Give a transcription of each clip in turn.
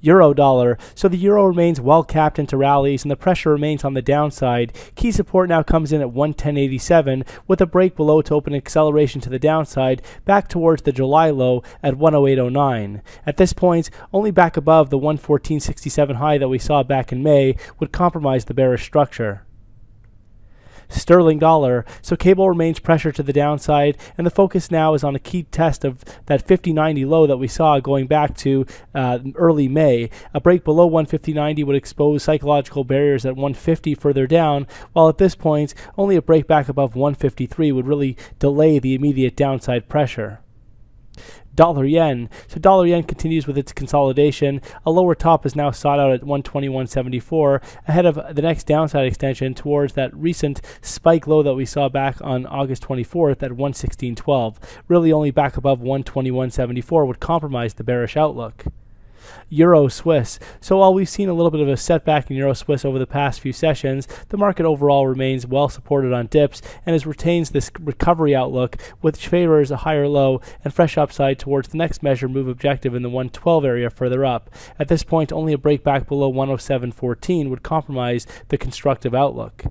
Euro dollar. So the euro remains well capped into rallies and the pressure remains on the downside. Key support now comes in at 110.87 with a break below to open acceleration to the downside back towards the July low at 108.09. At this point, only back above the 114.67 high that we saw back in May would compromise the bearish structure sterling dollar. So cable remains pressure to the downside, and the focus now is on a key test of that 50.90 low that we saw going back to uh, early May. A break below 150.90 would expose psychological barriers at 150 further down, while at this point, only a break back above 153 would really delay the immediate downside pressure dollar yen. So dollar yen continues with its consolidation. A lower top is now sought out at 121.74 ahead of the next downside extension towards that recent spike low that we saw back on August 24th at 116.12. Really only back above 121.74 would compromise the bearish outlook. Euro Swiss. So while we've seen a little bit of a setback in Euro Swiss over the past few sessions, the market overall remains well supported on dips and has retains this recovery outlook, which favors a higher low and fresh upside towards the next measure move objective in the 112 area further up. At this point, only a break back below 107.14 would compromise the constructive outlook.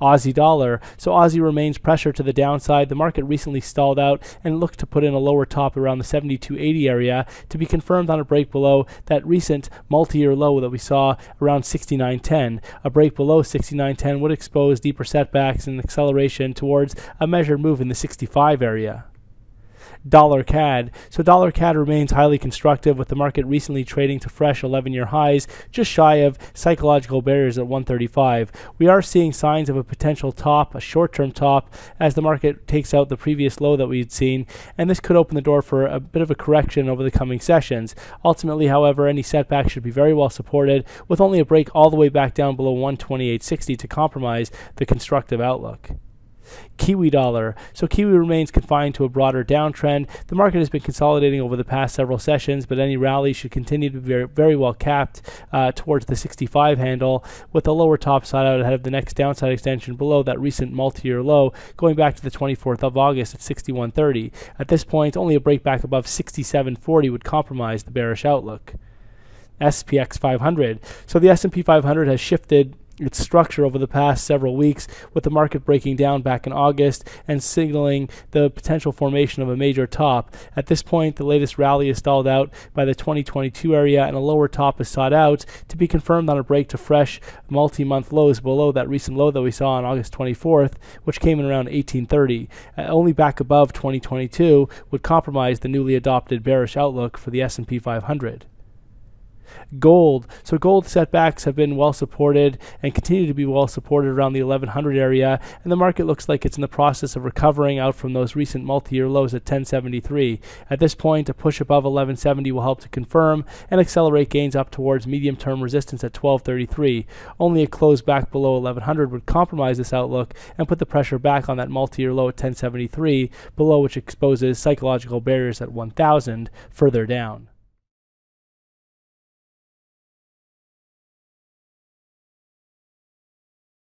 Aussie dollar. So Aussie remains pressure to the downside. The market recently stalled out and looked to put in a lower top around the 72.80 area to be confirmed on a break below that recent multi-year low that we saw around 69.10. A break below 69.10 would expose deeper setbacks and acceleration towards a measured move in the 65 area dollar CAD. So dollar CAD remains highly constructive with the market recently trading to fresh 11-year highs, just shy of psychological barriers at 135. We are seeing signs of a potential top, a short-term top, as the market takes out the previous low that we had seen, and this could open the door for a bit of a correction over the coming sessions. Ultimately, however, any setback should be very well supported, with only a break all the way back down below 128.60 to compromise the constructive outlook. Kiwi dollar. So Kiwi remains confined to a broader downtrend. The market has been consolidating over the past several sessions, but any rally should continue to be very, very well capped uh, towards the 65 handle, with a lower top side out ahead of the next downside extension below that recent multi-year low, going back to the 24th of August at 61.30. At this point, only a break back above 67.40 would compromise the bearish outlook. SPX 500. So the S&P 500 has shifted its structure over the past several weeks, with the market breaking down back in August and signaling the potential formation of a major top. At this point, the latest rally is stalled out by the 2022 area, and a lower top is sought out to be confirmed on a break to fresh multi month lows below that recent low that we saw on August 24th, which came in around 1830. Uh, only back above 2022 would compromise the newly adopted bearish outlook for the S&P 500 gold. So gold setbacks have been well supported and continue to be well supported around the 1100 area, and the market looks like it's in the process of recovering out from those recent multi-year lows at 1073. At this point, a push above 1170 will help to confirm and accelerate gains up towards medium-term resistance at 1233. Only a close back below 1100 would compromise this outlook and put the pressure back on that multi-year low at 1073, below which exposes psychological barriers at 1000 further down.